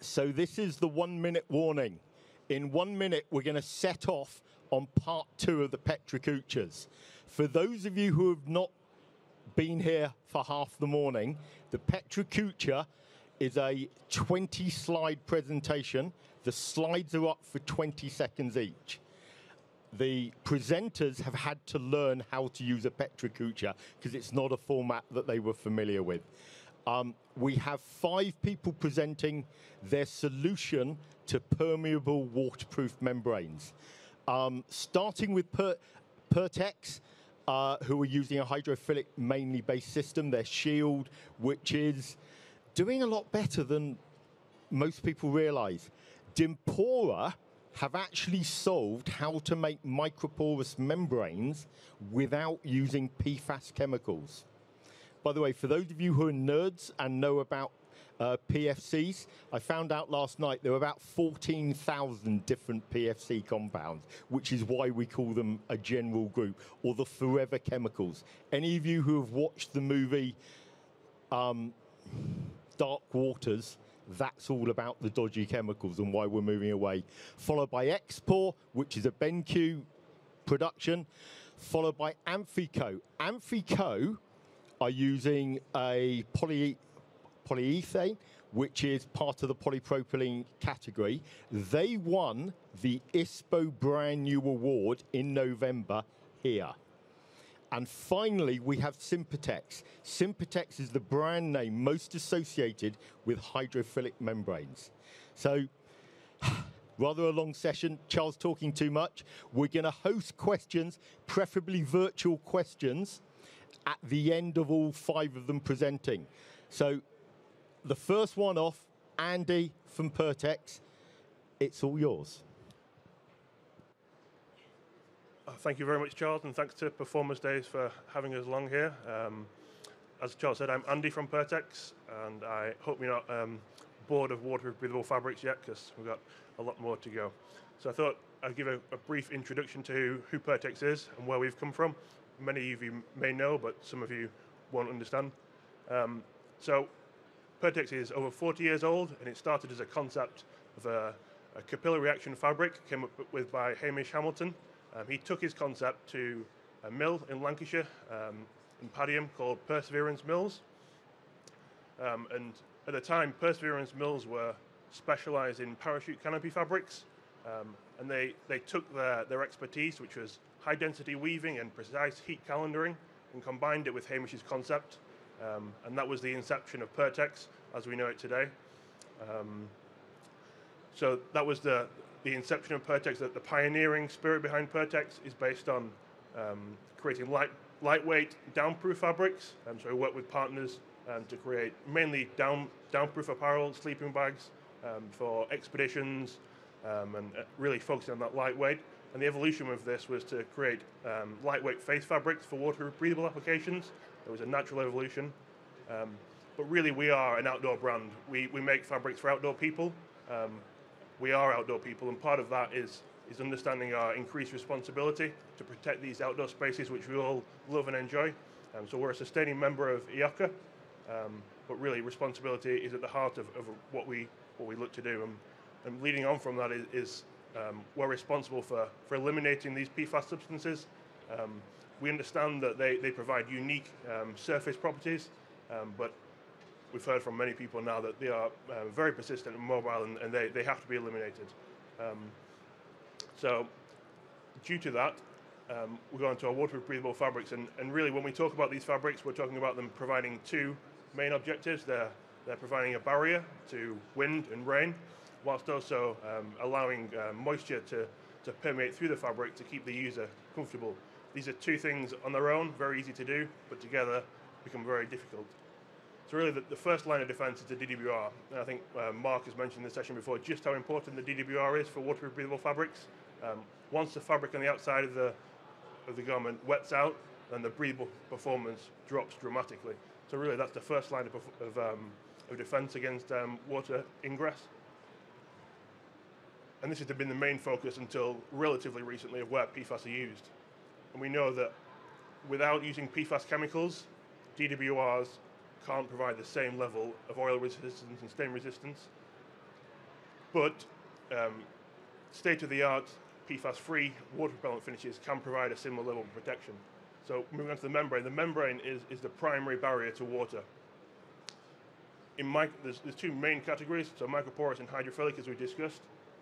so this is the one minute warning. In one minute, we're going to set off on part two of the Pecha Kuchas. For those of you who have not been here for half the morning, the Pecha Kucha is a 20 slide presentation. The slides are up for 20 seconds each. The presenters have had to learn how to use a Pecha Kucha because it's not a format that they were familiar with. Um, we have five people presenting their solution to permeable waterproof membranes. Um, starting with per Pertex, uh, who are using a hydrophilic mainly based system, their shield, which is doing a lot better than most people realize. Dimpora have actually solved how to make microporous membranes without using PFAS chemicals. By the way, for those of you who are nerds and know about uh, PFCs, I found out last night there are about 14,000 different PFC compounds, which is why we call them a general group, or the forever chemicals. Any of you who have watched the movie um, Dark Waters, that's all about the dodgy chemicals and why we're moving away. Followed by Xpore, which is a BenQ production, followed by Amphico. Amphico are using a poly, polyethane, which is part of the polypropylene category. They won the ISPO Brand New Award in November here. And finally, we have Sympatex. Sympatex is the brand name most associated with hydrophilic membranes. So, rather a long session. Charles talking too much. We're going to host questions, preferably virtual questions at the end of all five of them presenting. So the first one off, Andy from Pertex, it's all yours. Uh, thank you very much, Charles, and thanks to Performance Days for having us along here. Um, as Charles said, I'm Andy from Pertex, and I hope you're not um, bored of water breathable fabrics yet, because we've got a lot more to go. So I thought I'd give a, a brief introduction to who Pertex is and where we've come from many of you may know, but some of you won't understand. Um, so Pertex is over 40 years old, and it started as a concept of a, a capillary reaction fabric, came up with by Hamish Hamilton. Um, he took his concept to a mill in Lancashire, um, in Padiham, called Perseverance Mills. Um, and at the time, Perseverance Mills were specialized in parachute canopy fabrics, um, and they, they took their, their expertise, which was high density weaving and precise heat calendaring and combined it with Hamish's concept. Um, and that was the inception of Pertex as we know it today. Um, so that was the, the inception of Pertex, that the pioneering spirit behind Pertex is based on um, creating light, lightweight, downproof fabrics. Um, so we work with partners um, to create mainly down, downproof apparel, sleeping bags um, for expeditions, um, and uh, really focusing on that lightweight. And the evolution of this was to create um, lightweight face fabrics for water breathable applications. It was a natural evolution. Um, but really, we are an outdoor brand. We, we make fabrics for outdoor people. Um, we are outdoor people, and part of that is, is understanding our increased responsibility to protect these outdoor spaces which we all love and enjoy. Um, so we're a sustaining member of EOCA, um, but really responsibility is at the heart of, of what, we, what we look to do. And, and leading on from that is, is um, we're responsible for, for eliminating these PFAS substances. Um, we understand that they, they provide unique um, surface properties, um, but we've heard from many people now that they are uh, very persistent and mobile and, and, they, they have to be eliminated. Um, so due to that, we go on to our waterproof breathable fabrics and, and really when we talk about these fabrics, we're talking about them providing two main objectives. They're, they're providing a barrier to wind and rain, whilst also um, allowing uh, moisture to, to permeate through the fabric to keep the user comfortable. These are two things on their own, very easy to do, but together become very difficult. So really the, the first line of defense is the DWR. And I think uh, Mark has mentioned in the session before just how important the DWR is for water breathable fabrics. Um, once the fabric on the outside of the, of the garment wets out, then the breathable performance drops dramatically. So really that's the first line of, of, um, of defense against um, water ingress and this has been the main focus until relatively recently of where PFAS are used. And we know that without using PFAS chemicals, DWRs can't provide the same level of oil resistance and stain resistance. but um, state-of-the-art PFAS-free water repellent finishes can provide a similar level of protection. So moving on to the membrane, the membrane is, is the primary barrier to water. In there's, there's, two main categories, so microporous and hydrophilic as we discussed.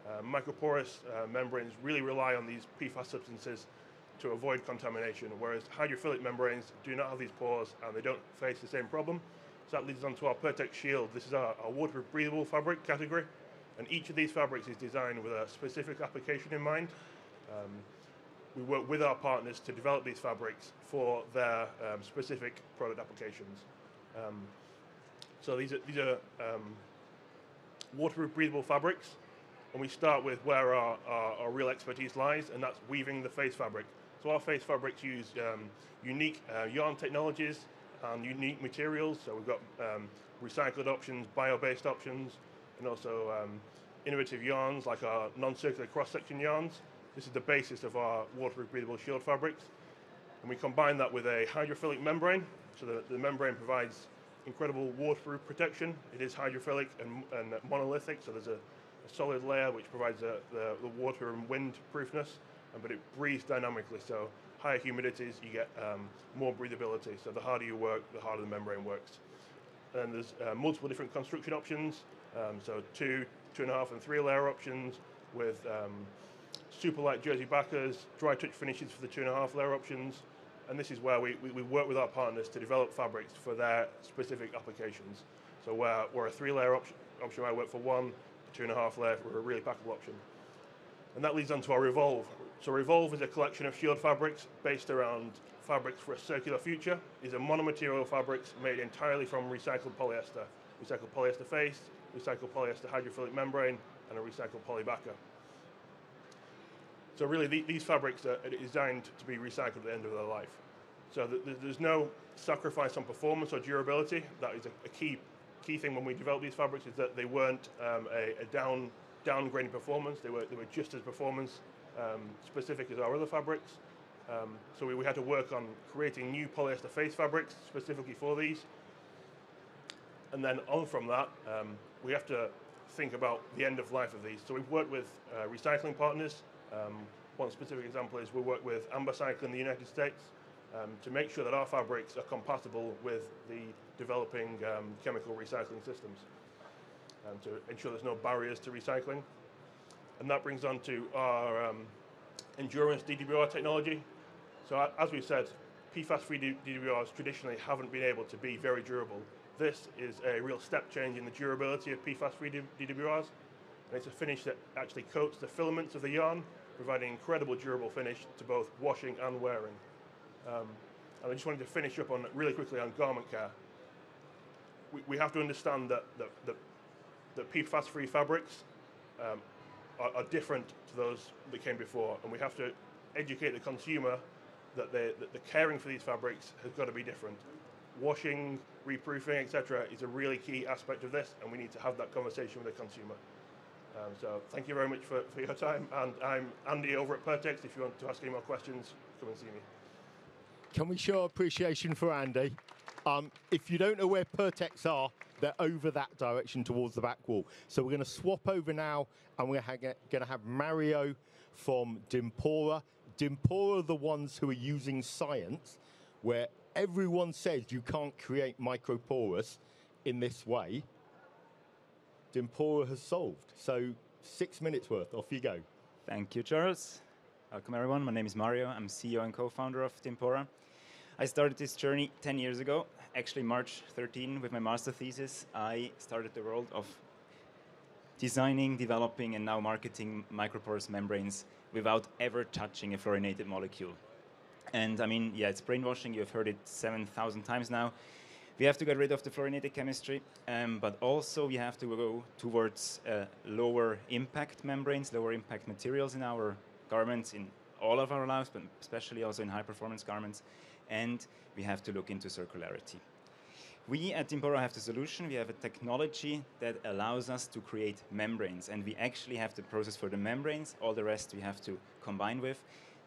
Uh, microporous uh, membranes really rely on these PFAS substances to avoid contamination, whereas hydrophilic membranes do not have these pores and they don't face the same problem. So that leads on to our Pertex Shield. This is our, our waterproof breathable fabric category, and each of these fabrics is designed with a specific application in mind. Um, we work with our partners to develop these fabrics for their um, specific product applications. Um, so these are, these are um, waterproof breathable fabrics, and we start with where our, our, our, real expertise lies, and that's weaving the face fabric. So our face fabrics use um, unique uh, yarn technologies and unique materials. So we've got um, recycled options, bio-based options, and also um, innovative yarns like our non-circular cross-section yarns. This is the basis of our waterproof breathable shield fabrics. And we combine that with a hydrophilic membrane. So the, the membrane provides incredible waterproof protection. It is hydrophilic and, and monolithic, so there's a, a solid layer which provides a, the, the, water and wind proofness, but it breathes dynamically. So higher humidities, you get um, more breathability. So the harder you work, the harder the membrane works. And there's uh, multiple different construction options. Um, so two, two and a half, and three layer options with um, super light jersey backers, dry touch finishes for the two and a half layer options. And this is where we, we, we work with our partners to develop fabrics for their specific applications. So where, where a three layer option, option might work for one, two and a half layer for a really packable option. And that leads on to our Revolve. So Revolve is a collection of shield fabrics based around fabrics for a circular future. These are monomaterial fabrics made entirely from recycled polyester. Recycled polyester face, recycled polyester hydrophilic membrane, and a recycled polybacker. So really, the, these fabrics are designed to be recycled at the end of their life. So the, there's no sacrifice on performance or durability. That is a, a, key key thing when we developed these fabrics is that they weren't um, a, a, down downgrading performance. They were they were just as performance um, specific as our other fabrics. Um, so we, we, had to work on creating new polyester face fabrics specifically for these. And then on from that, um, we have to think about the end of life of these. So we've worked with uh, recycling partners. Um, one specific example is we work with Ambercycle in the United States um, to make sure that our fabrics are compatible with the developing um, chemical recycling systems and to ensure there's no barriers to recycling. And that brings on to our um, endurance DWR technology. So as we said, PFAS-free DWRs traditionally haven't been able to be very durable. This is a real step change in the durability of PFAS-free DWRs. And it's a finish that actually coats the filaments of the yarn, providing incredible durable finish to both washing and wearing. Um, and I just wanted to finish up on really quickly on garment care. We, we have to understand that, that, that, that PFAS-free fabrics um, are, are, different to those that came before, and we have to educate the consumer that, that the caring for these fabrics has got to be different. Washing, reproofing, etc., is a really key aspect of this, and we need to have that conversation with the consumer. Um, so thank you very much for, for your time, and I'm Andy over at Pertex. If you want to ask any more questions, come and see me. Can we show appreciation for Andy? Um, if you don't know where Pertex are, they're over that direction towards the back wall. So we're going to swap over now, and we're going to have Mario from Dimpora. Dimpora are the ones who are using science, where everyone says you can't create microporous in this way. Dimpora has solved. So six minutes worth. Off you go. Thank you, Charles. Welcome, everyone. My name is Mario. I'm CEO and co-founder of Dimpora. I started this journey 10 years ago, actually March 13 with my master thesis. I started the world of designing, developing, and now marketing microporous membranes without ever touching a fluorinated molecule. And I mean, yeah, it's brainwashing. You've heard it 7,000 times now. We have to get rid of the fluorinated chemistry, um, but also we have to go towards uh, lower impact membranes, lower impact materials in our garments, in all of our lives, but especially also in high performance garments and we have to look into circularity. We at Dimpora have the solution. We have a technology that allows us to create membranes, and we actually have the process for the membranes. All the rest we have to combine with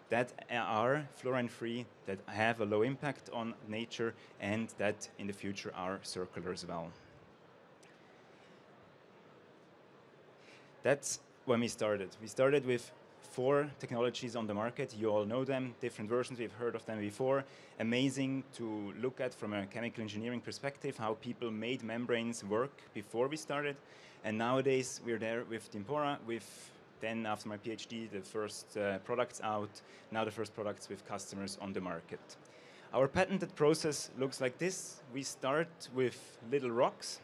that are fluorine-free, that have a low impact on nature, and that in the future are circular as well. That's when we started. We started with four technologies on the market. You all know them, different versions, we've heard of them before. Amazing to look at from a chemical engineering perspective, how people made membranes work before we started. And nowadays we're there with Dimpora, with then after my PhD, the first uh, products out, now the first products with customers on the market. Our patented process looks like this. We start with little rocks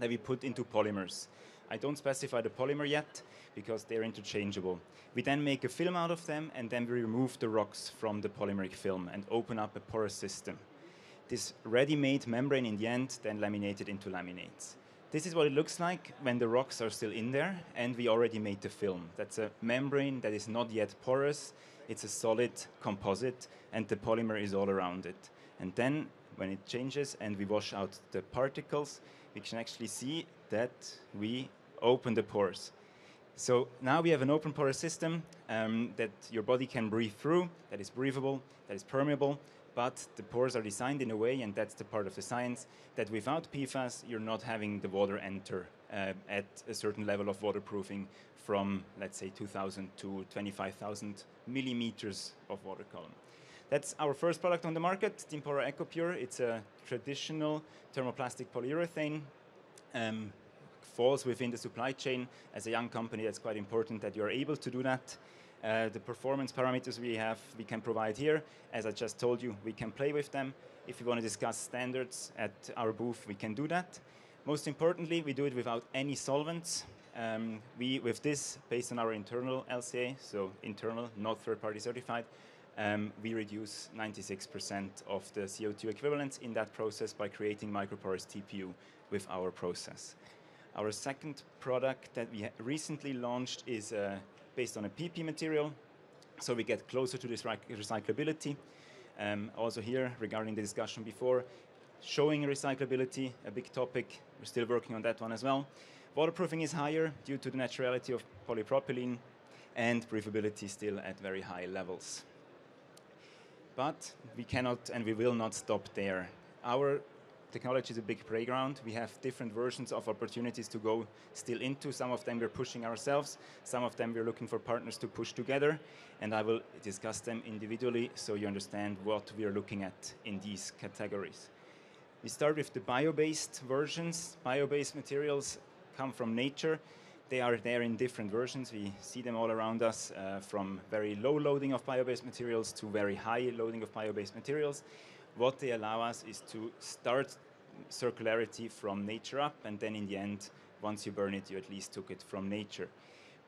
that we put into polymers. I don't specify the polymer yet because they're interchangeable. We then make a film out of them and then we remove the rocks from the polymeric film and open up a porous system. This ready-made membrane in the end then laminated into laminates. This is what it looks like when the rocks are still in there and we already made the film. That's a membrane that is not yet porous, it's a solid composite and the polymer is all around it. And then when it changes and we wash out the particles, we can actually see that we open the pores. So now we have an open porous system um, that your body can breathe through, that is breathable, that is permeable, but the pores are designed in a way, and that's the part of the science, that without PFAS, you're not having the water enter uh, at a certain level of waterproofing from, let's say, 2,000 to 25,000 millimeters of water column. That's our first product on the market, Dimpora EcoPure. It's a traditional thermoplastic polyurethane. Um, falls within the supply chain. As a young company, it's quite important that you're able to do that. Uh, the performance parameters we have, we can provide here. As I just told you, we can play with them. If you want to discuss standards at our booth, we can do that. Most importantly, we do it without any solvents. Um, we, with this, based on our internal LCA, so internal, not third-party certified, um, we reduce 96% of the CO2 equivalents in that process by creating microporous TPU with our process. Our second product that we recently launched is uh, based on a PP material, so we get closer to this recyclability. Um, also here, regarding the discussion before, showing recyclability, a big topic. We're still working on that one as well. Waterproofing is higher due to the naturality of polypropylene, and breathability still at very high levels. But we cannot and we will not stop there. Our technology is a big playground. We have different versions of opportunities to go still into. Some of them we're pushing ourselves, some of them we're looking for partners to push together, and I will discuss them individually so you understand what we are looking at in these categories. We start with the bio-based versions. Bio-based materials come from nature. They are there in different versions. We see them all around us, uh, from very low loading of bio-based materials to very high loading of bio-based materials what they allow us is to start circularity from nature up, and then in the end, once you burn it, you at least took it from nature.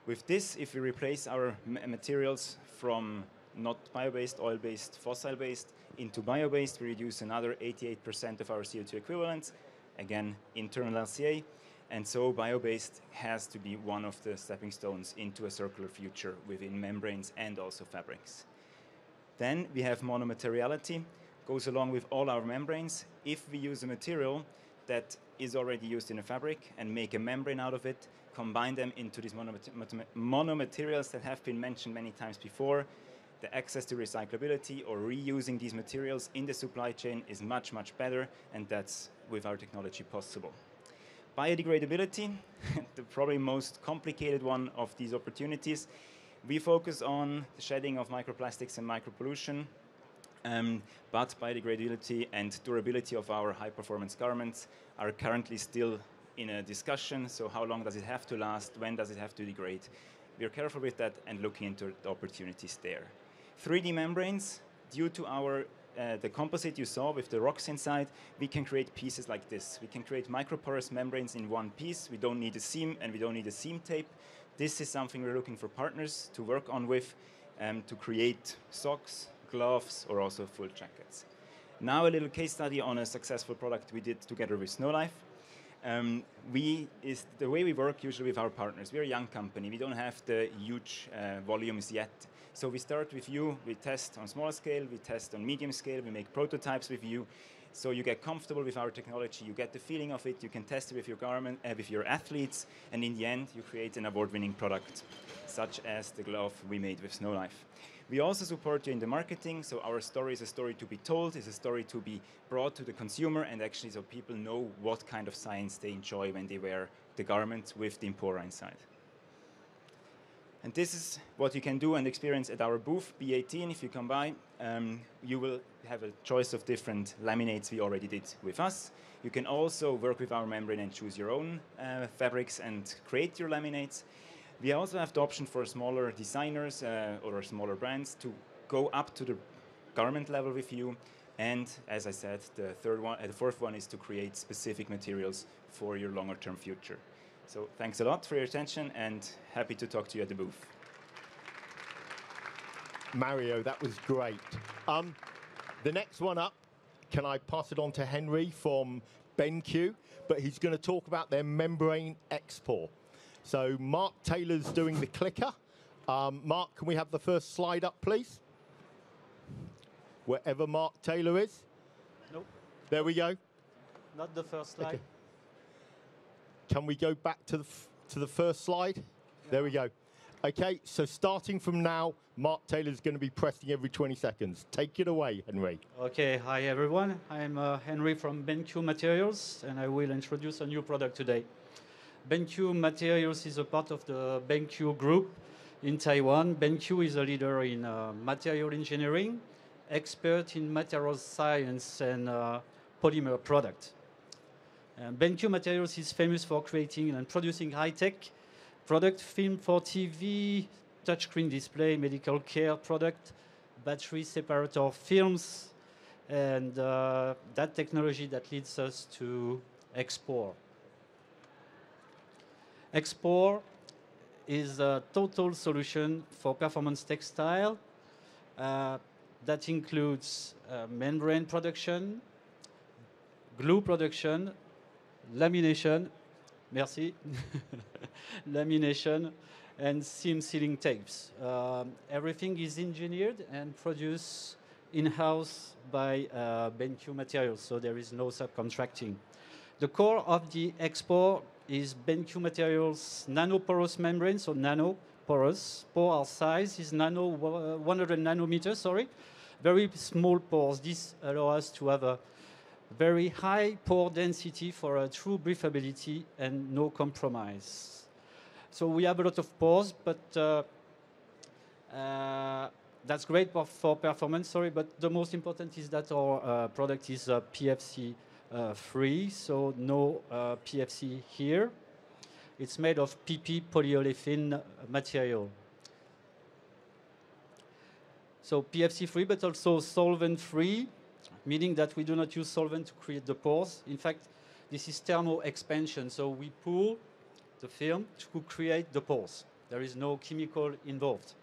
With this, if we replace our materials from not bio-based, oil-based, fossil-based into bio-based, we reduce another 88% of our CO2 equivalents. Again, internal LCA. And so bio-based has to be one of the stepping stones into a circular future within membranes and also fabrics. Then we have monomateriality goes along with all our membranes. If we use a material that is already used in a fabric and make a membrane out of it, combine them into these monomaterials that have been mentioned many times before, the access to recyclability or reusing these materials in the supply chain is much, much better, and that's with our technology possible. Biodegradability, the probably most complicated one of these opportunities. We focus on the shedding of microplastics and micropollution um, but biodegradability and durability of our high performance garments are currently still in a discussion. So, how long does it have to last? When does it have to degrade? We are careful with that and looking into the opportunities there. 3D membranes, due to our uh, the composite you saw with the rocks inside, we can create pieces like this. We can create microporous membranes in one piece. We don't need a seam and we don't need a seam tape. This is something we're looking for partners to work on with um, to create socks, gloves, or also full jackets. Now a little case study on a successful product we did together with Snowlife. Um, we is the way we work usually with our partners. We're a young company. We don't have the huge uh, volumes yet. So we start with you. We test on small scale. We test on medium scale. We make prototypes with you. So you get comfortable with our technology. You get the feeling of it. You can test it with your garment, uh, with your athletes, and in the end, you create an award-winning product, such as the glove we made with Snowlife. We also support you in the marketing, so our story is a story to be told, is a story to be brought to the consumer, and actually so people know what kind of science they enjoy when they wear the garments with the Dimpora inside. And this is what you can do and experience at our booth, B18. If you come by, um, you will have a choice of different laminates we already did with us. You can also work with our membrane and choose your own uh, fabrics and create your laminates. We also have the option for smaller designers uh, or smaller brands to go up to the garment level with you. And as I said, the third one, uh, the fourth one is to create specific materials for your longer term future. So thanks a lot for your attention and happy to talk to you at the booth. Mario, that was great. Um, the next one up, can I pass it on to Henry from BenQ? But he's going to talk about their membrane Xpore. So Mark Taylor's doing the clicker. Um, Mark, can we have the first slide up, please? Wherever Mark Taylor is. Nope, There we go. not the first slide. Okay. Can we go back to the f- to the first slide? There we go. Okay, so starting from now, Mark Taylor's going to be pressing every 20 seconds. Take it away, Henry. Okay, hi everyone. I'm uh, Henry from BenQ Materials, and I will introduce a new product today. BenQ Materials is a part of the BenQ Group in Taiwan. BenQ is a leader in uh, material engineering, expert in materials science and uh, polymer product. And BenQ Materials is famous for creating and producing high-tech product, film for TV, touchscreen display, medical care product, battery separator films, and uh, that technology that leads us to Xpore. Xpore is a total solution for performance textile uh, that includes uh, membrane production, glue production, lamination, merci, lamination, and seam sealing tapes. Um, everything is engineered and produced in-house by uh, BenQ Materials, so there is no subcontracting. The core of the Xpore is BenQ Materials nanoporous membrane, so nano porous. Pore size is nano uh, 100 nanometers, sorry. Very small pores. This allows us to have a very high pore density for a true breathability and no compromise. So we have a lot of pores, but uh, uh, that's great for, for, performance, sorry, but the most important is that our uh, product is uh, PFC free, so no uh, PFC here. It's made of PP polyolefin material. So PFC free, but also solvent free, meaning that we do not use solvent to create the pores. In fact, this is thermal expansion, so we pull the film to create the pores. There is no chemical involved.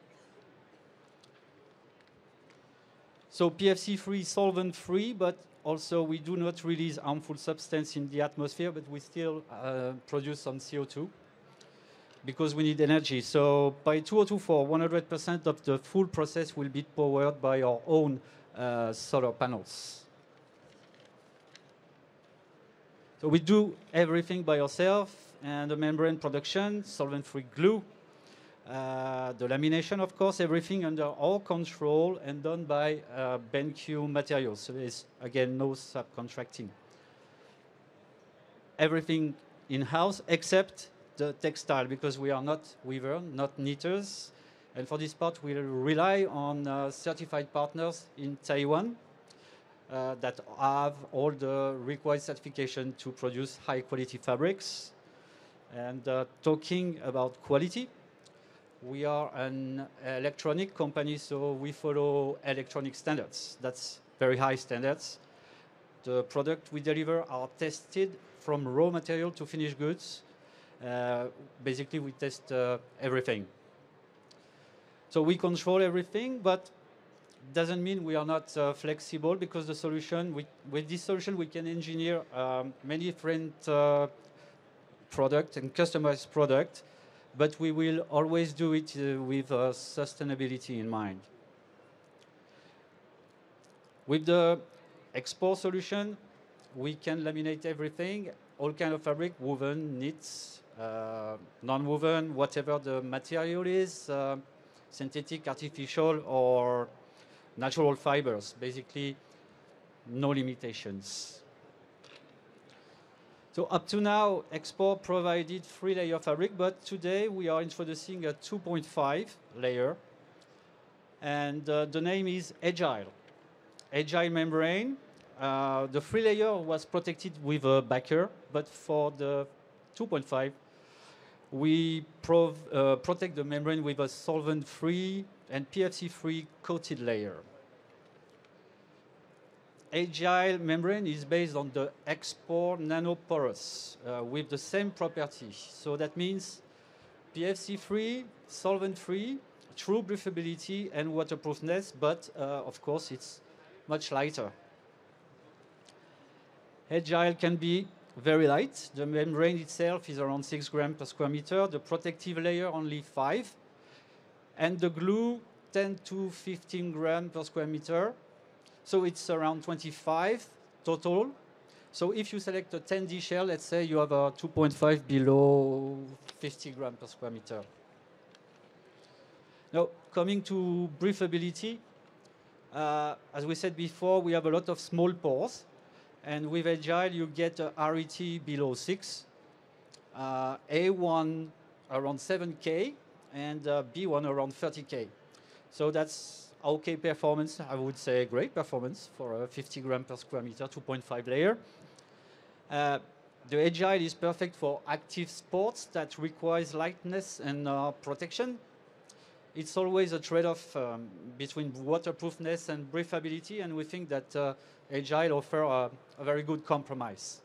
So PFC-free, solvent-free, but also we do not release harmful substance in the atmosphere, but we still uh, produce some CO2 because we need energy. So by 2024, 100% of the full process will be powered by our own uh, solar panels. So we do everything by ourselves, and the membrane production, solvent-free glue, uh, the lamination, of course, everything under our control and done by uh, BenQ Materials. So there's, again, no subcontracting. Everything in-house except the textile, because we are not weaver, not knitters. And for this part, we rely on uh, certified partners in Taiwan uh, that have all the required certification to produce high-quality fabrics. And uh, talking about quality, we are an electronic company, so we follow electronic standards. That's very high standards. The product we deliver are tested from raw material to finished goods. Uh, basically, we test uh, everything. So we control everything, but doesn't mean we are not uh, flexible because the solution, we, with this solution, we can engineer um, many different uh, product and customized product but we will always do it uh, with uh, sustainability in mind. With the Xpore solution, we can laminate everything, all kind of fabric, woven, knits, uh, non-woven, whatever the material is, uh, synthetic, artificial, or natural fibers, basically no limitations. So up to now, Xpore provided three-layer fabric, but today we are introducing a 2.5 layer, and uh, the name is Agile. Agile membrane. Uh, the three layer was protected with a backer, but for the 2.5, we uh, protect the membrane with a solvent-free and PFC-free coated layer. Agile membrane is based on the Xpore nanoporous uh, with the same property. So that means PFC-free, solvent-free, true breathability and waterproofness, but uh, of course it's much lighter. Agile can be very light. The membrane itself is around 6 grams per square meter, the protective layer only 5, and the glue 10 to 15 grams per square meter. So it's around 25 total. So if you select a 10D shell, let's say you have a 2.5 below 50 grams per square meter. Now, coming to breathability, uh, as we said before, we have a lot of small pores. And with Agile, you get a RET below 6, uh, A1 around 7K, and uh, B1 around 30K. So that's okay performance, I would say great performance for a 50 gram per square meter, 2.5 layer. Uh, the Agile is perfect for active sports that requires lightness and uh, protection it's always a trade-off um, between waterproofness and breathability, and we think that uh, Agile offer a, a, very good compromise.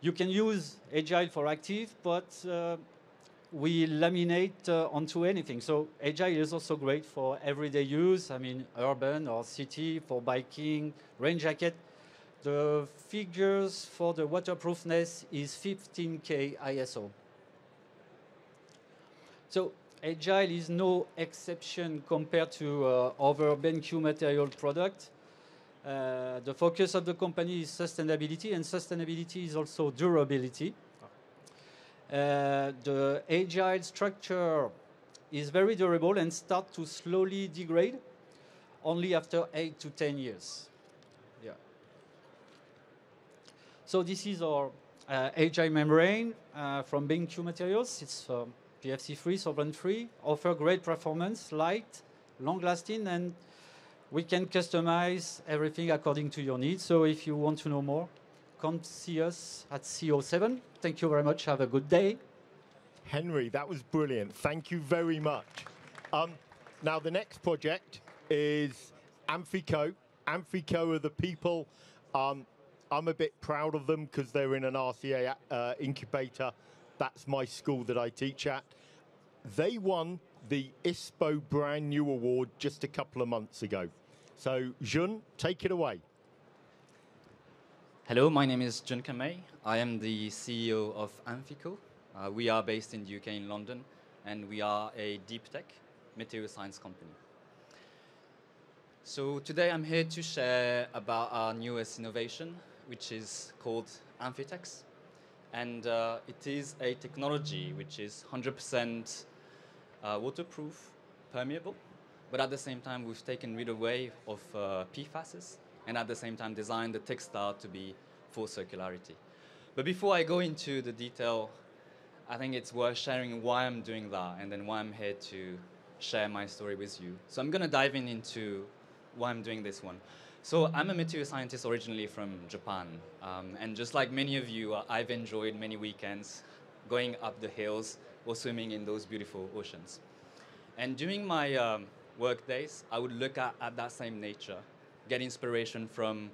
You can use Agile for active, but uh, we laminate uh, onto anything. So Agile is also great for everyday use, I mean urban or city, for biking, rain jacket. The figures for the waterproofness is 15K ISO. So Agile is no exception compared to uh, other BenQ material products. Uh, the focus of the company is sustainability, and sustainability is also durability. Uh, the agile structure is very durable and start to slowly degrade only after 8 to 10 years. Yeah. So this is our uh, agile membrane uh, from BenQ Materials. It's um, PFC-free, solvent-free, offer great performance, light, long-lasting, and we can customize everything according to your needs. So if you want to know more, come see us at CO7. Thank you very much. Have a good day. Henry, that was brilliant. Thank you very much. Um, now, the next project is Amphico. Amphico are the people. Um, I'm a bit proud of them because they're in an RCA uh, incubator that's my school that I teach at. They won the ISPO Brand New Award just a couple of months ago. So, Jun, take it away. Hello, my name is Jun Kamei. I am the CEO of Amphico. Uh, we are based in the UK in London, and we are a deep tech material science company. So today I'm here to share about our newest innovation, which is called Amphitex and uh, it is a technology which is 100% uh, waterproof, permeable, but at the same time we've taken rid away of uh, PFASs and at the same time design the textile to be full circularity. But before I go into the detail, I think it's worth sharing why I'm doing that and then why I'm here to share my story with you. So I'm going to dive in into why I'm doing this one. So I'm a material scientist originally from Japan, um, and just like many of you, uh, I've enjoyed many weekends going up the hills or swimming in those beautiful oceans. And during my um, work days, I would look at, at that same nature, get inspiration from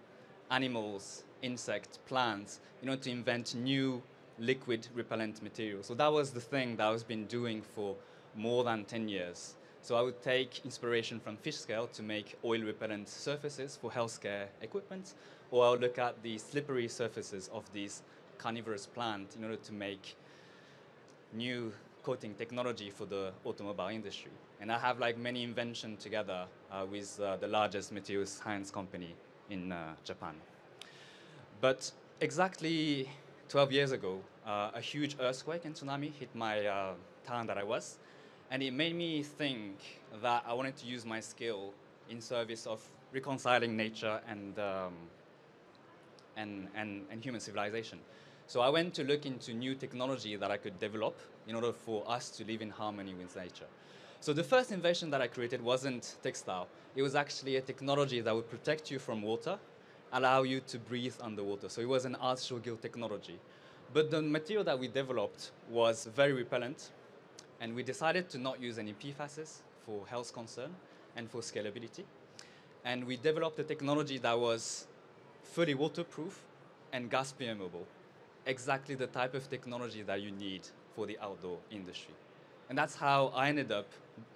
animals, insects, plants, you know, to invent new liquid repellent materials. So that was the thing that I've been doing for more than 10 years. So I would take inspiration from fish scale to make oil repellent surfaces for healthcare equipment, or I would look at the slippery surfaces of these carnivorous plants in order to make new coating technology for the automobile industry. And I have like many inventions together uh, with uh, the largest materials science company in uh, Japan. But exactly 12 years ago, uh, a huge earthquake and tsunami hit my uh, town that I was, and it made me think that I wanted to use my skill in service of reconciling nature and um, and, and, and human civilization. So I went to look into new technology that I could develop in order for us to live in harmony with nature. So the first invention that I created wasn't textile. It was actually a technology that would protect you from water, allow you to breathe underwater. So it was an artificial gill technology. But the material that we developed was very repellent, and we decided to not use any PFASs for health concern and for scalability. And we developed a technology that was fully waterproof and gas permeable, exactly the type of technology that you need for the outdoor industry. And that's how I ended up,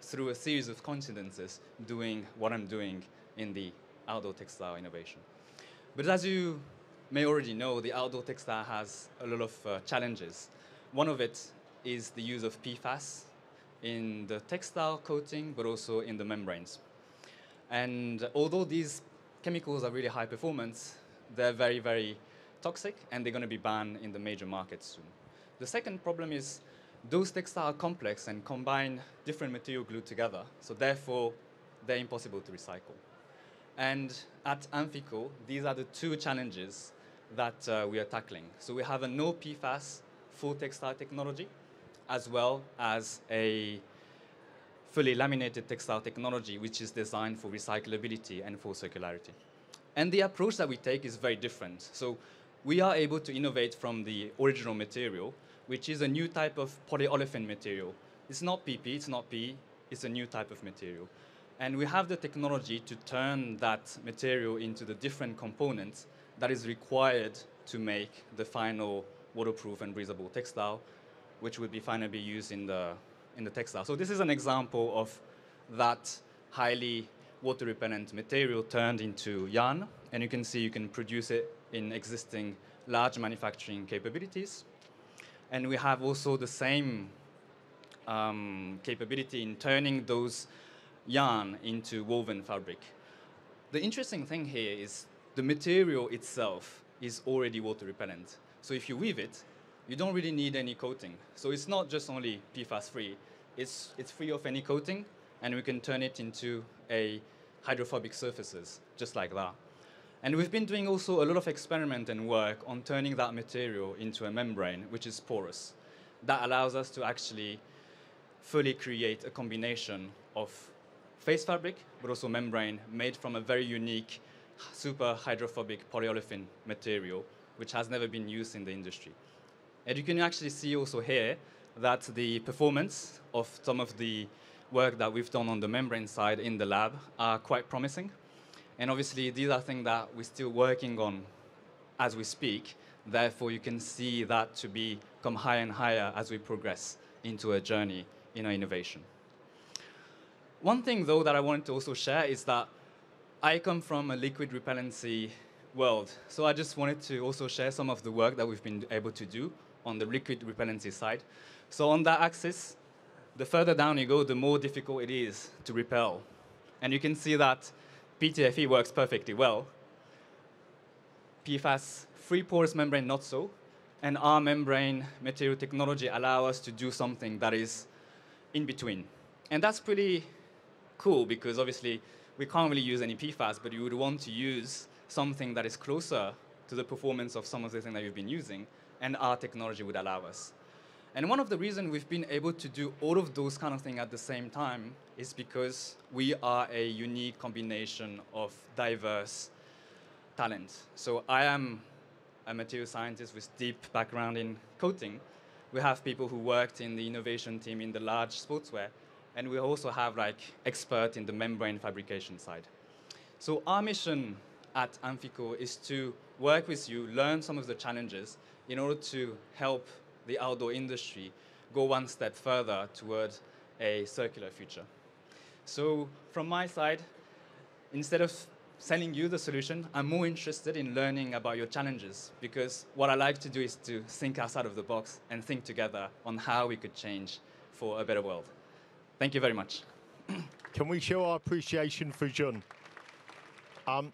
through a series of coincidences, doing what I'm doing in the outdoor textile innovation. But as you may already know, the outdoor textile has a lot of uh, challenges. One of it is the use of PFAS in the textile coating, but also in the membranes. And although these chemicals are really high performance, they're very, very toxic, and they're going to be banned in the major markets soon. The second problem is those textiles are complex and combine different material glued together, so therefore they're impossible to recycle. And at Amphico, these are the two challenges that uh, we are tackling. So we have a no PFAS full textile technology, as well as a fully laminated textile technology, which is designed for recyclability and for circularity. And the approach that we take is very different. So we are able to innovate from the original material, which is a new type of polyolefin material. It's not PP, it's not PE, it's a new type of material. And we have the technology to turn that material into the different components that is required to make the final waterproof and breathable textile, which would be finally be used in the, in the textile. So this is an example of that highly water repellent material turned into yarn. And you can see you can produce it in existing large manufacturing capabilities. And we have also the same um, capability in turning those yarn into woven fabric. The interesting thing here is the material itself is already water repellent. So if you weave it, you don't really need any coating. So it's not just only PFAS free, it's, it's free of any coating, and we can turn it into a hydrophobic surfaces, just like that. And we've been doing also a lot of experiment and work on turning that material into a membrane, which is porous. That allows us to actually fully create a combination of face fabric, but also membrane made from a very unique super hydrophobic polyolefin material, which has never been used in the industry. And you can actually see also here that the performance of some of the work that we've done on the membrane side in the lab are quite promising. And obviously, these are things that we're still working on as we speak. Therefore, you can see that to be come higher and higher as we progress into a journey in our innovation. One thing, though, that I wanted to also share is that I come from a liquid repellency world, so I just wanted to also share some of the work that we've been able to do on the liquid repellency side. So on that axis, the further down you go, the more difficult it is to repel. And you can see that PTFE works perfectly well. PFAS free porous membrane not so, and our membrane material technology allow us to do something that is in between. And that's pretty cool because obviously we can't really use any PFAS, but you would want to use something that is closer to the performance of some of the things that you've been using, and our technology would allow us. And one of the reasons we've been able to do all of those kind of things at the same time is because we are a unique combination of diverse talent. So I am a material scientist with deep background in coating. We have people who worked in the innovation team in the large sportswear and we also have like expert in the membrane fabrication side. So our mission at Amphico is to work with you, learn some of the challenges in order to help the outdoor industry go one step further toward a circular future. So from my side, instead of selling you the solution, I'm more interested in learning about your challenges because what I like to do is to think outside of the box and think together on how we could change for a better world. Thank you very much. Can we show our appreciation for Jun? Um,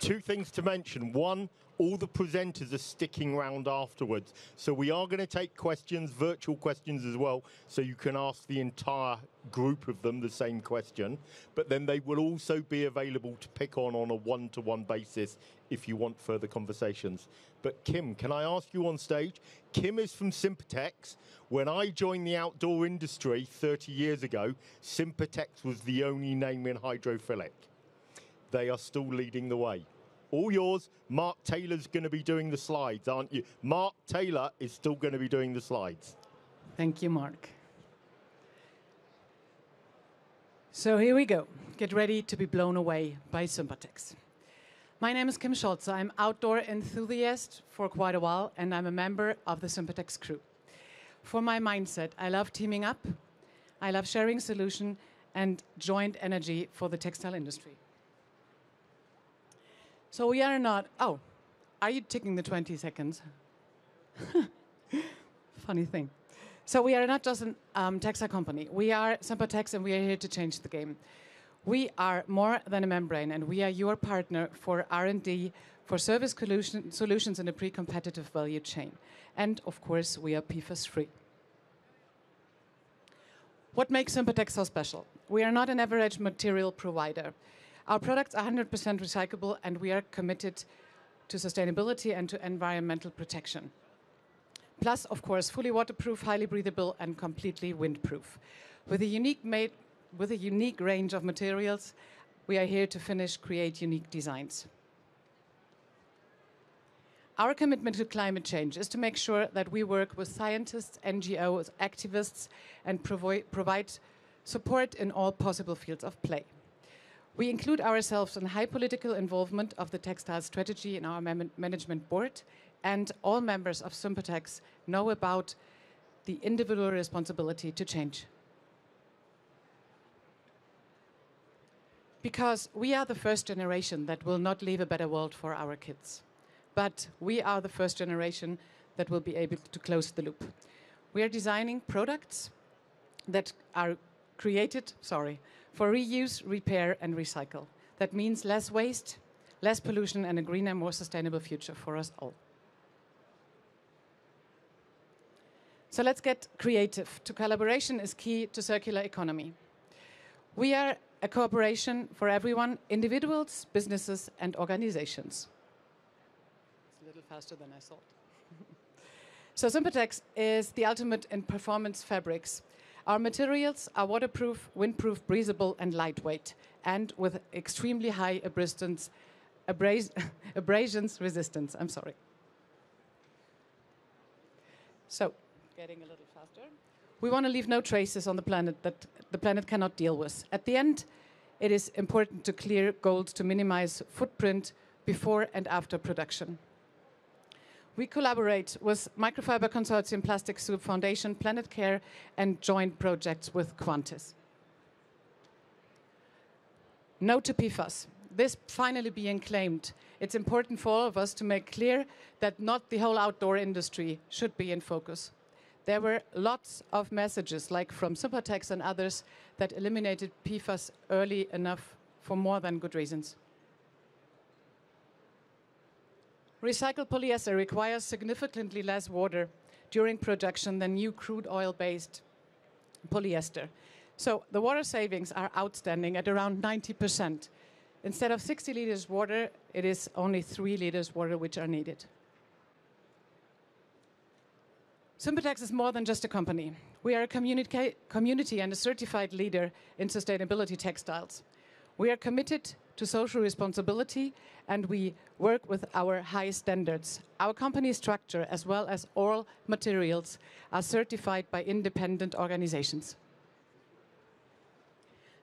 two things to mention. One, all the presenters are sticking around afterwards. So we are going to take questions, virtual questions as well, so you can ask the entire group of them the same question. But then they will also be available to pick on on a one-to-one basis if you want further conversations. But Kim, can I ask you on stage? Kim is from Sympatex. When I joined the outdoor industry 30 years ago, Sympatex was the only name in hydrophilic. They are still leading the way all yours. Mark Taylor's going to be doing the slides, aren't you? Mark Taylor is still going to be doing the slides. Thank you, Mark. So here we go. Get ready to be blown away by Sympatex. My name is Kim Scholze. I'm outdoor enthusiast for quite a while, and I'm a member of the Sympatex crew. For my mindset, I love teaming up, I love sharing solution, and joint energy for the textile industry. So we are not. Oh, are you taking the 20 seconds? Funny thing. So we are not just a um, textile company. We are Sympatex, and we are here to change the game. We are more than a membrane, and we are your partner for R&D, for service solution, solutions in a pre-competitive value chain. And of course, we are PFAS-free. What makes Sympatex so special? We are not an average material provider. Our products are 100% recyclable, and we are committed to sustainability and to environmental protection. Plus, of course, fully waterproof, highly breathable, and completely windproof. With a unique, made, with a unique range of materials, we are here to finish, create unique designs. Our commitment to climate change is to make sure that we work with scientists, NGOs, activists, and provi provide support in all possible fields of play. We include ourselves in high political involvement of the textile strategy in our man management board, and all members of Sympatex know about the individual responsibility to change. Because we are the first generation that will not leave a better world for our kids. But we are the first generation that will be able to close the loop. We are designing products that are created, sorry, for reuse, repair, and recycle. That means less waste, less pollution, and a greener, more sustainable future for us all. So let's get creative. To collaboration is key to circular economy. We are a cooperation for everyone, individuals, businesses, and organizations. It's a little faster than I thought. so Sympatex is the ultimate in performance fabrics. Our materials are waterproof, windproof, breathable, and lightweight, and with extremely high abrasions, abras abrasions resistance. I'm sorry. So, getting a little faster. We want to leave no traces on the planet that the planet cannot deal with. At the end, it is important to clear goals to minimize footprint before and after production. We collaborate with Microfiber Consortium, Plastic Soup Foundation, Planet Care, and joint projects with Qantas. No to PFAS. This finally being claimed. It's important for all of us to make clear that not the whole outdoor industry should be in focus. There were lots of messages, like from Sympatex and others, that eliminated PFAS early enough for more than good reasons. Recycled polyester requires significantly less water during production than new crude oil-based polyester. So the water savings are outstanding at around 90%. Instead of 60 liters water, it is only 3 liters water which are needed. Sympatex is more than just a company. We are a community and a certified leader in sustainability textiles. We are committed to social responsibility and we work with our high standards. Our company structure, as well as all materials, are certified by independent organizations.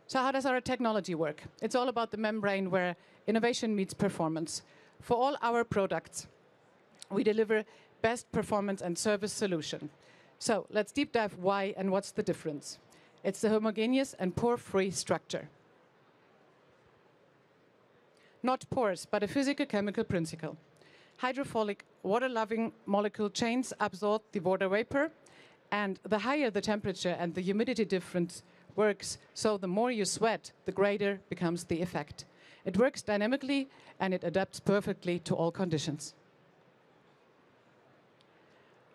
So how does our technology work? It's all about the membrane where innovation meets performance. For all our products, we deliver best performance and service solution. So let's deep dive why and what's the difference. It's the homogeneous and pore-free structure not pores, but a physical-chemical principle. Hydrophilic water-loving molecule chains absorb the water vapor, and the higher the temperature and the humidity difference works, so the more you sweat, the greater becomes the effect. It works dynamically and it adapts perfectly to all conditions.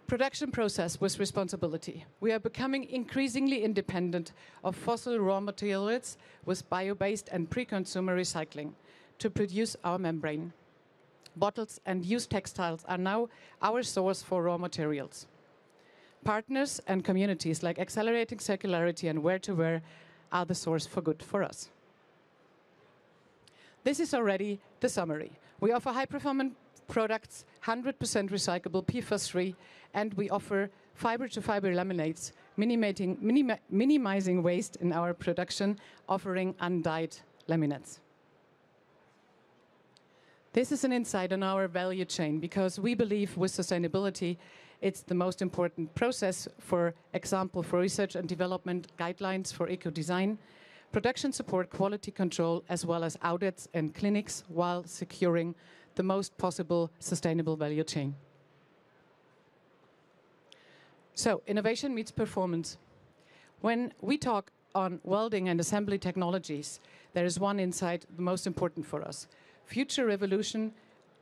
Production process with responsibility. We are becoming increasingly independent of fossil raw materials with bio-based and pre-consumer recycling to produce our membrane. Bottles and used textiles are now our source for raw materials. Partners and communities like Accelerating Circularity and wear2wear are the source for good for us. This is already the summary. We offer high-performance products, 100% recyclable, PFAS-free, and we offer fiber-to-fiber laminates, minimizing, minimi minimizing waste in our production, offering undyed laminates. This is an insight on our value chain because we believe with sustainability, it's the most important process, for example, for research and development guidelines for eco-design, production support, quality control, as well as audits and clinics, while securing the most possible sustainable value chain. So innovation meets performance. When we talk on welding and assembly technologies, there is one insight, the most important for us. Future revolution,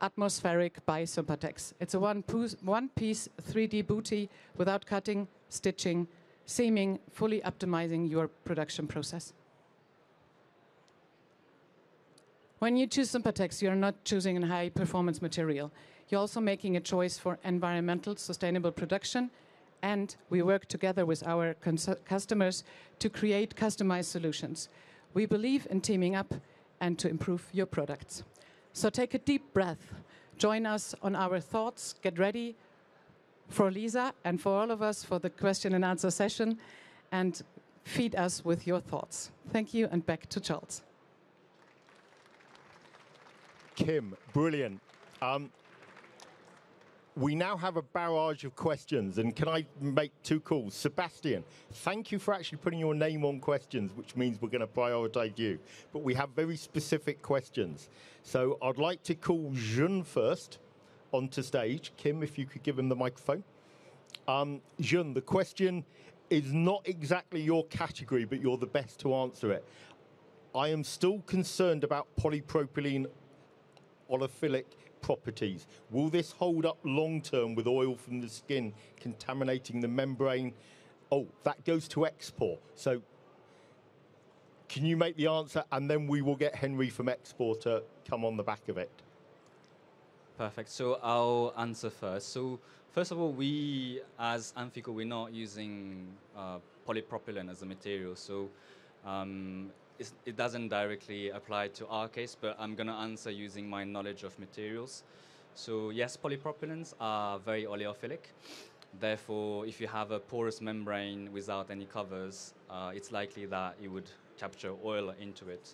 atmospheric by Sympatex. It's a one-piece 3D booty without cutting, stitching, seaming, fully optimizing your production process. When you choose Sympatex, you're not choosing a high-performance material. You're also making a choice for environmental sustainable production, and we work together with our customers to create customized solutions. We believe in teaming up and to improve your products. So take a deep breath, join us on our thoughts, get ready for Lisa and for all of us for the question and answer session, and feed us with your thoughts. Thank you, and back to Charles. Kim, brilliant. Um, we now have a barrage of questions, and can I make two calls? Sebastian, thank you for actually putting your name on questions, which means we're going to prioritize you. But we have very specific questions. So I'd like to call Jun first onto stage. Kim, if you could give him the microphone. Um, Jun, the question is not exactly your category, but you're the best to answer it. I am still concerned about polypropylene oleophilic properties. Will this hold up long term with oil from the skin contaminating the membrane? Oh, that goes to Xpore. So can you make the answer and then we will get Henry from Xpore to come on the back of it? Perfect. So I'll answer first. So first of all, we as Amphico, we're not using uh, polypropylene as a material. So um, it doesn't directly apply to our case, but I'm going to answer using my knowledge of materials. So yes, polypropylenes are very oleophilic. Therefore, if you have a porous membrane without any covers, uh, it's likely that you would capture oil into it.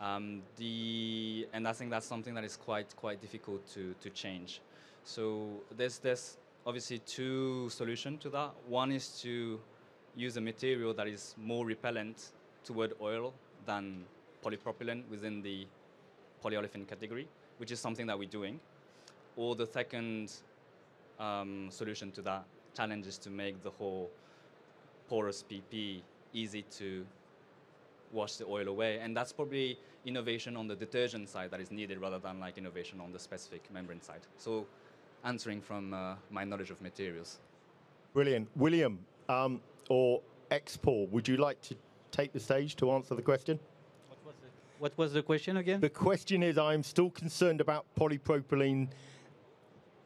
Um, the, and I think that's something that is quite, quite difficult to, to change. So there's, there's obviously two solutions to that. One is to use a material that is more repellent toward oil than polypropylene within the polyolefin category, which is something that we're doing. Or the second um, solution to that challenge is to make the whole porous PP easy to wash the oil away. And that's probably innovation on the detergent side that is needed rather than like innovation on the specific membrane side. So answering from uh, my knowledge of materials. Brilliant. William, um, or Xpore, would you like to take the stage to answer the question? What was the, what was the question again? The question is I'm still concerned about polypropylene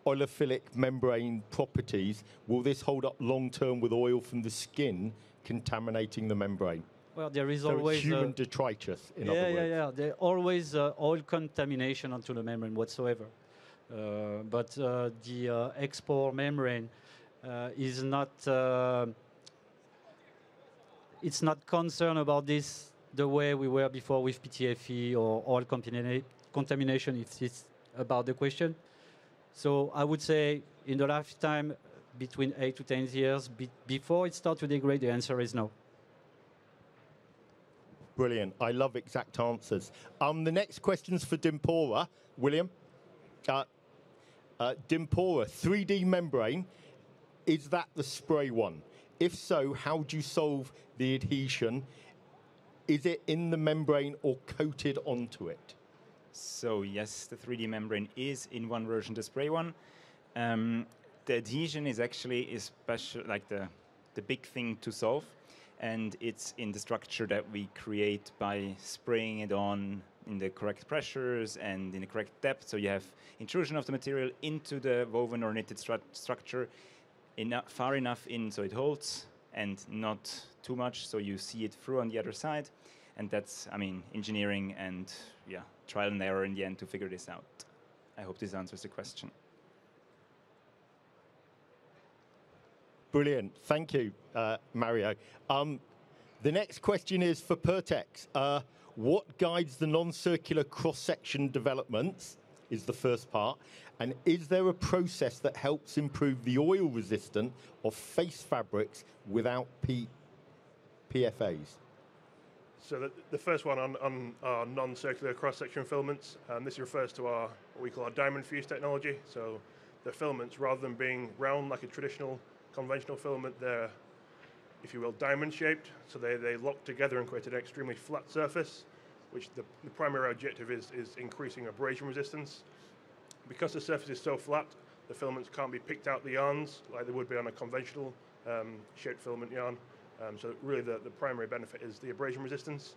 oleophilic membrane properties. Will this hold up long term with oil from the skin contaminating the membrane? Well, there is so always human uh, detritus. In yeah, other words. yeah, yeah. There's always uh, oil contamination onto the membrane whatsoever. Uh, but uh, the uh, Xpore membrane uh, is not it's not concerned about this the way we were before with PTFE or oil contamination, if it's about the question. So I would say in the lifetime between 8 to 10 years be before it starts to degrade, the answer is no. Brilliant. I love exact answers. Um, the next question's for Dimpora. William? Uh, uh, Dimpora, 3D membrane, is that the spray one? If so, how do you solve the adhesion? Is it in the membrane or coated onto it? So yes, the 3D membrane is in one version the spray one. Um, the adhesion is actually special, like the the big thing to solve, and it's in the structure that we create by spraying it on in the correct pressures and in the correct depth. So you have intrusion of the material into the woven or knitted stru structure, enough, far enough in so it holds, and not too much so you see it through on the other side. And that's, I mean, engineering and yeah, trial and error in the end to figure this out. I hope this answers the question. Brilliant. Thank you, uh, Mario. Um, the next question is for Pertex. Uh, what guides the non-circular cross-section developments is the first part. And is there a process that helps improve the oil resistance of face fabrics without P PFAs? So the, first one on, on our non-circular cross-section filaments, um, this refers to our what we call our diamond fuse technology. So the filaments, rather than being round like a traditional conventional filament, they're, if you will, diamond shaped. So they, they lock together and create an extremely flat surface, which the, the primary objective is, is increasing abrasion resistance. Because the surface is so flat, the filaments can't be picked out the yarns like they would be on a conventional um, shaped filament yarn. Um, so really the, the primary benefit is the abrasion resistance.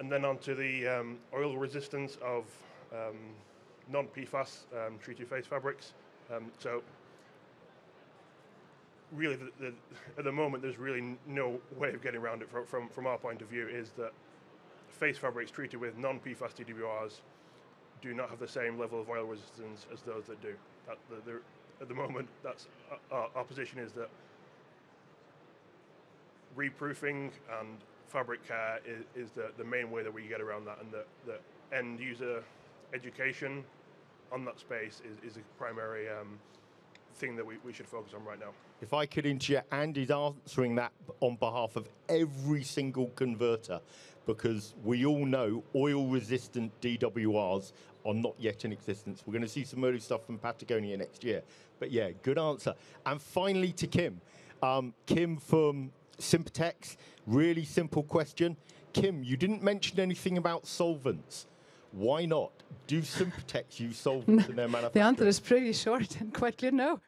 And then onto the um, oil resistance of non-PFAS treated face fabrics. Um, so really the, the, at the moment there's really no way of getting around it from, from, from our point of view is that face fabrics treated with non-PFAS DWRs do not have the same level of oil resistance as those that do. That, the, the, at the moment, that's uh, our, our position is that reproofing and fabric care is, is the, the main way that we get around that, and the, the end user education on that space is, is a primary um, thing that we, we should focus on right now. If I could interject, Andy's answering that on behalf of every single converter because we all know oil resistant DWRs are not yet in existence. We're going to see some early stuff from Patagonia next year. But yeah, good answer. And finally to Kim. Um, Kim from Sympatex, really simple question. Kim, you didn't mention anything about solvents. Why not? Do some Sympatex use solvents in their manufacturing? The answer is pretty short and quite clear no.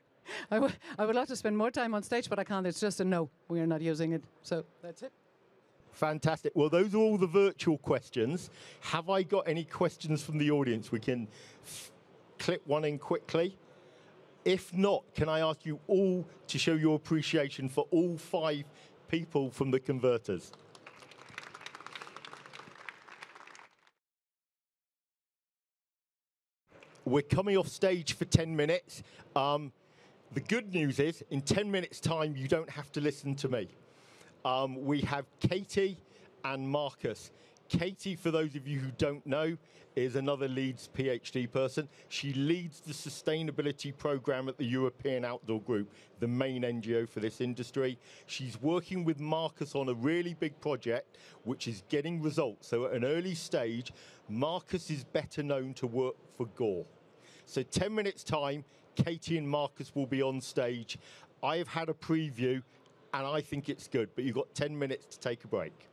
I, w- I would love to spend more time on stage, but I can't. It's just a no. We are not using it. So that's it. Fantastic. Well, those are all the virtual questions. Have I got any questions from the audience? We can f- clip one in quickly. If not, can I ask you all to show your appreciation for all five people from the converters? We're coming off stage for 10 minutes. Um, the good news is, in 10 minutes' time, you don't have to listen to me. Um, we have Katie and Marcus. Katie, for those of you who don't know, is another Leeds PhD person. She leads the sustainability program at the European Outdoor Group, the main NGO for this industry. She's working with Marcus on a really big project, which is getting results. So at an early stage, Marcus is better known to work for Gore. So 10 minutes time, Katie and Marcus will be on stage. I have had a preview and I think it's good, but you've got 10 minutes to take a break.